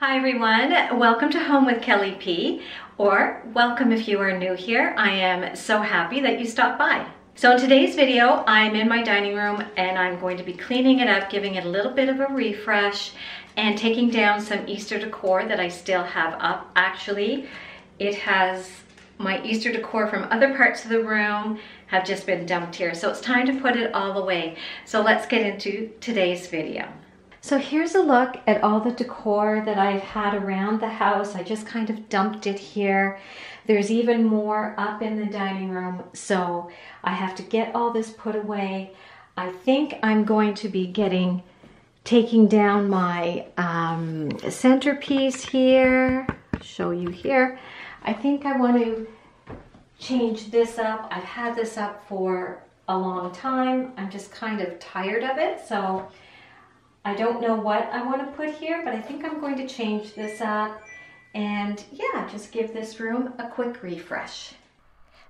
Hi everyone, welcome to Home with Kelly P, or welcome if you are new here. I am so happy that you stopped by. So in today's video, I'm in my dining room and I'm going to be cleaning it up, giving it a little bit of a refresh and taking down some Easter decor that I still have up. Actually, it has my Easter decor from other parts of the room have just been dumped here. So it's time to put it all away. So let's get into today's video. So here's a look at all the decor that I've had around the house. I just kind of dumped it here. There's even more up in the dining room, so I have to get all this put away. I think I'm going to be getting, taking down my um, centerpiece here. show you here. I think I want to change this up. I've had this up for a long time. I'm just kind of tired of it, so I don't know what I want to put here, but I think I'm going to change this up and yeah, just give this room a quick refresh.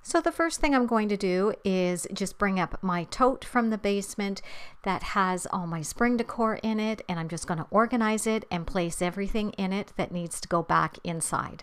So the first thing I'm going to do is just bring up my tote from the basement that has all my spring decor in it and I'm just going to organize it and place everything in it that needs to go back inside.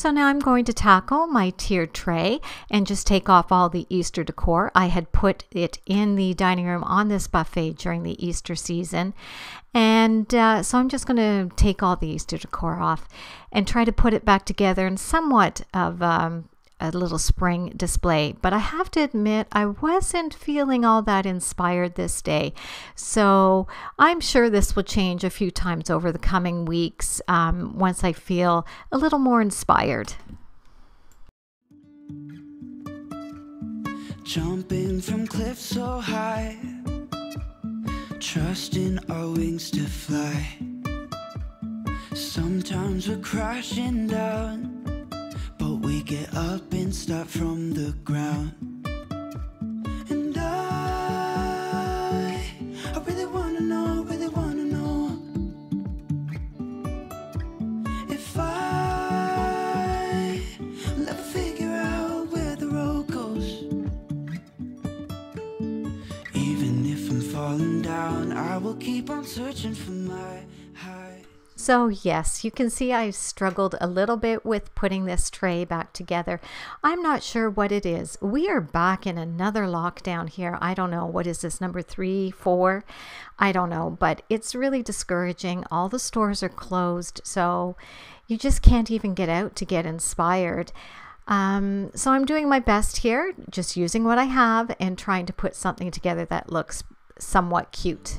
So now I'm going to tackle my tiered tray and just take off all the Easter decor. I had put it in the dining room on this buffet during the Easter season. And uh, so I'm just going to take all the Easter decor off and try to put it back together in somewhat of um, a little spring display. But I have to admit, I wasn't feeling all that inspired this day. So I'm sure this will change a few times over the coming weeks um, once I feel a little more inspired. Jumping from cliffs so high, trusting our wings to fly. Sometimes we're crashing down get up and start from the ground. And I, I really wanna know, really wanna know. If I will ever figure out where the road goes. Even if I'm falling down, I will keep on searching for my so yes, you can see I've struggled a little bit with putting this tray back together. I'm not sure what it is. We are back in another lockdown here. I don't know. What is this, number three, four? I don't know, but it's really discouraging. All the stores are closed, so you just can't even get out to get inspired. Um, so I'm doing my best here, just using what I have and trying to put something together that looks somewhat cute.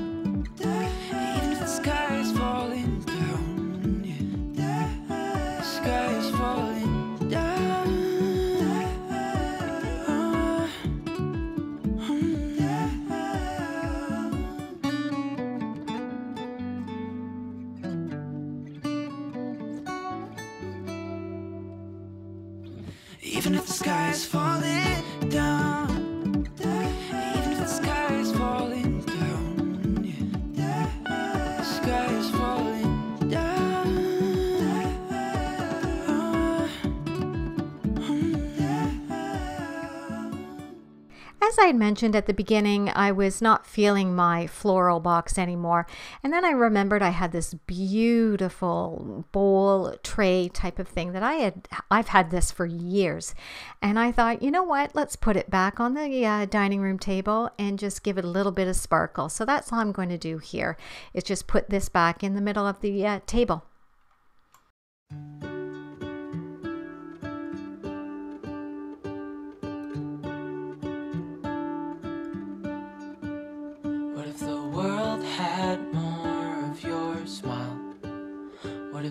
I had mentioned at the beginning, I was not feeling my floral box anymore. And then I remembered I had this beautiful bowl tray type of thing that I had, I've had this for years. And I thought, you know what, let's put it back on the uh, dining room table and just give it a little bit of sparkle. So that's all I'm going to do here is just put this back in the middle of the uh, table.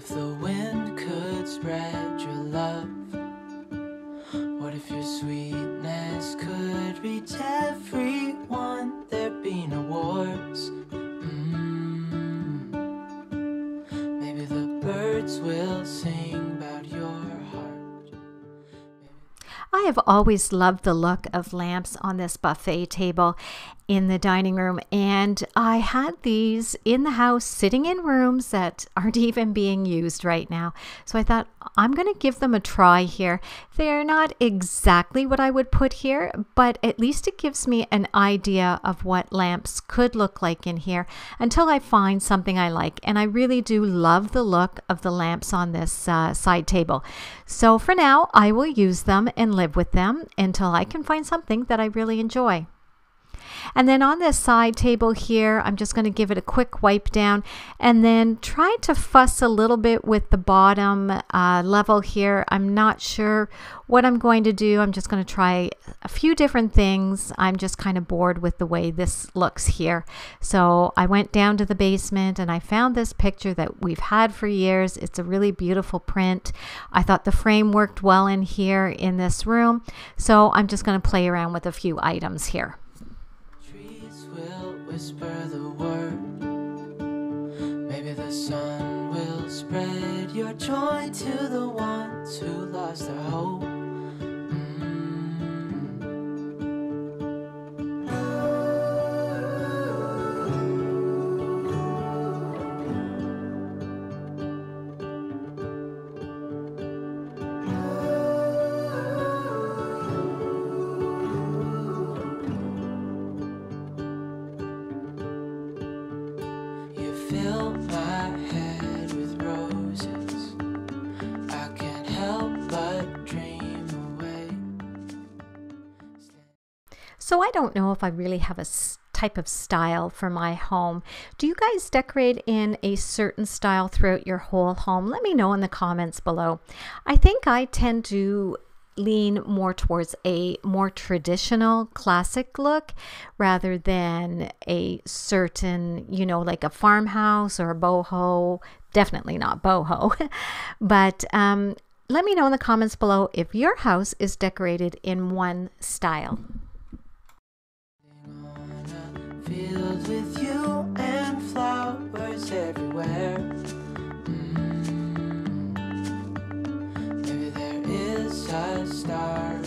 If the wind could spread your love? What if your sweetness could reach everyone? There'd be no wars. Mm. Maybe the birds will sing about your heart. I have always loved the look of lamps on this buffet table, in the dining room. And I had these in the house sitting in rooms that aren't even being used right now. So I thought I'm going to give them a try here. They're not exactly what I would put here, but at least it gives me an idea of what lamps could look like in here until I find something I like. And I really do love the look of the lamps on this uh, side table. So for now, I will use them and live with them until I can find something that I really enjoy. And then on this side table here, I'm just going to give it a quick wipe down and then try to fuss a little bit with the bottom uh, level here. I'm not sure what I'm going to do. I'm just going to try a few different things. I'm just kind of bored with the way this looks here. So I went down to the basement and I found this picture that we've had for years. It's a really beautiful print. I thought the frame worked well in here in this room. So I'm just going to play around with a few items here whisper the word. Maybe the sun will spread your joy to the ones who lost their hope. So I don't know if I really have a type of style for my home. Do you guys decorate in a certain style throughout your whole home? Let me know in the comments below. I think I tend to lean more towards a more traditional classic look rather than a certain, you know, like a farmhouse or a boho. Definitely not boho. but um, let me know in the comments below if your house is decorated in one style. Field with you and flowers everywhere. Mm. Maybe there is a star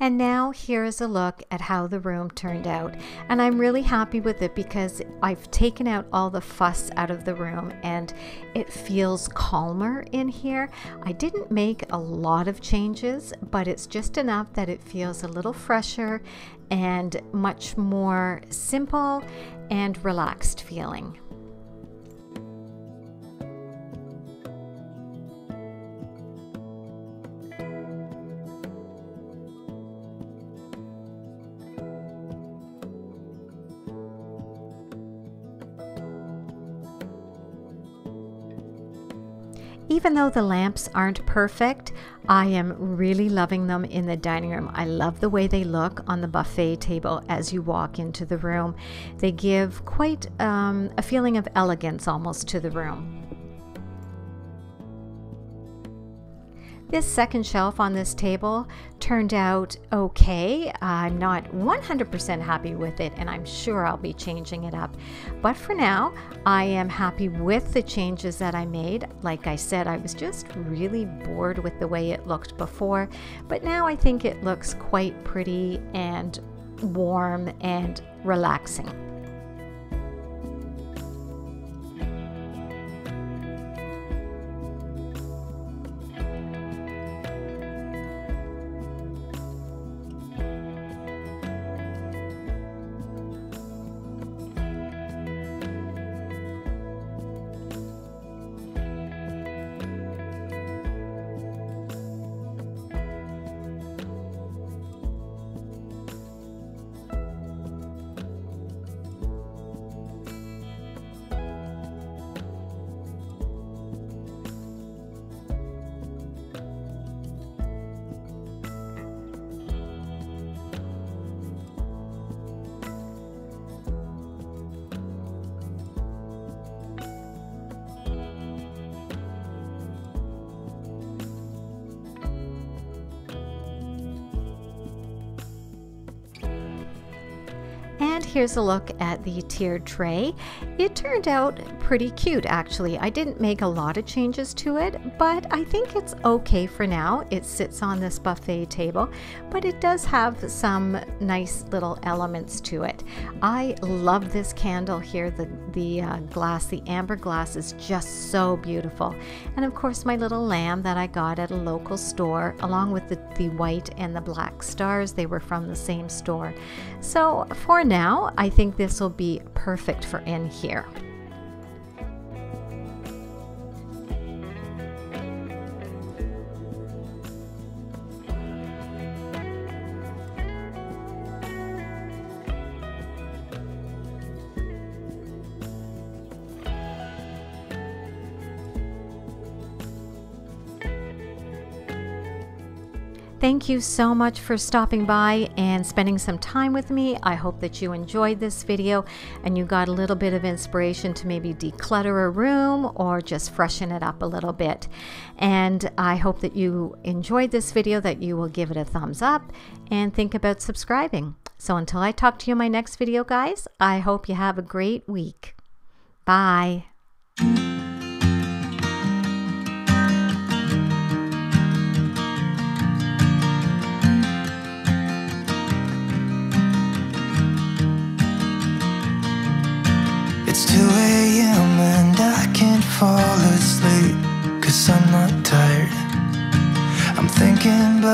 And now here's a look at how the room turned out. And I'm really happy with it because I've taken out all the fuss out of the room and it feels calmer in here. I didn't make a lot of changes, but it's just enough that it feels a little fresher and much more simple and relaxed feeling. Even though the lamps aren't perfect, I am really loving them in the dining room. I love the way they look on the buffet table as you walk into the room. They give quite um, a feeling of elegance almost to the room. This second shelf on this table turned out okay. I'm not 100% happy with it and I'm sure I'll be changing it up. But for now, I am happy with the changes that I made. Like I said, I was just really bored with the way it looked before, but now I think it looks quite pretty and warm and relaxing. Here's a look at the tiered tray. It turned out pretty cute actually. I didn't make a lot of changes to it, but I think it's okay for now. It sits on this buffet table, but it does have some nice little elements to it. I love this candle here. The, the uh, glass, the amber glass is just so beautiful. And of course my little lamb that I got at a local store along with the, the white and the black stars. They were from the same store. So for now, I think this will be perfect for in here. Thank you so much for stopping by and spending some time with me. I hope that you enjoyed this video and you got a little bit of inspiration to maybe declutter a room or just freshen it up a little bit. And I hope that you enjoyed this video, that you will give it a thumbs up and think about subscribing. So until I talk to you in my next video, guys, I hope you have a great week. Bye. Thinking about